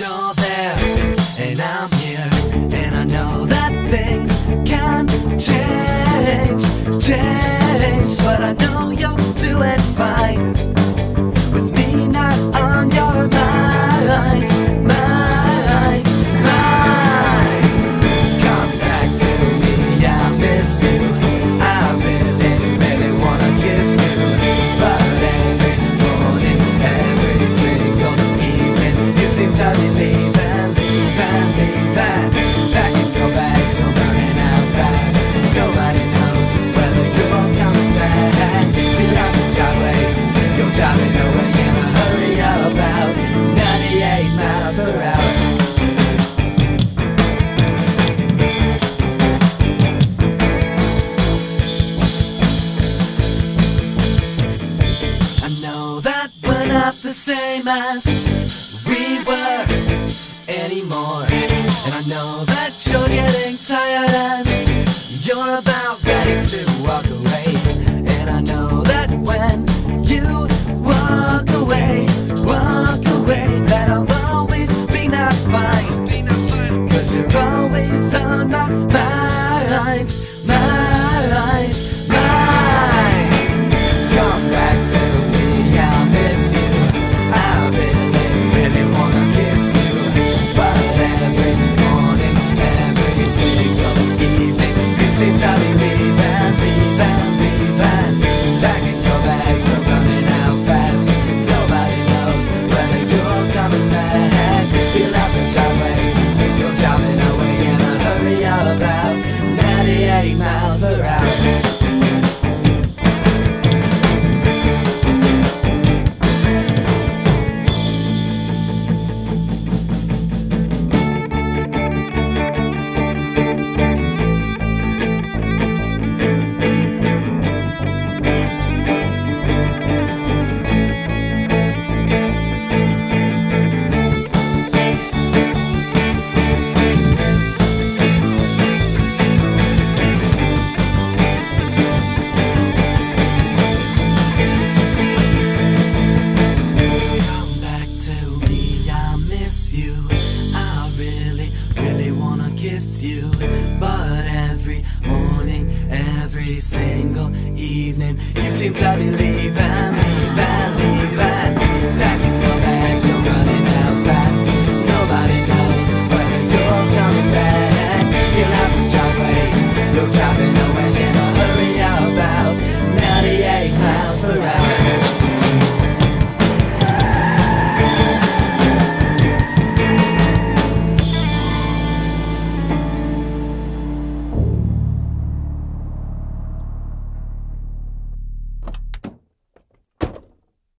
gens the same as we were anymore. And I know every single evening. You seem to be leaving.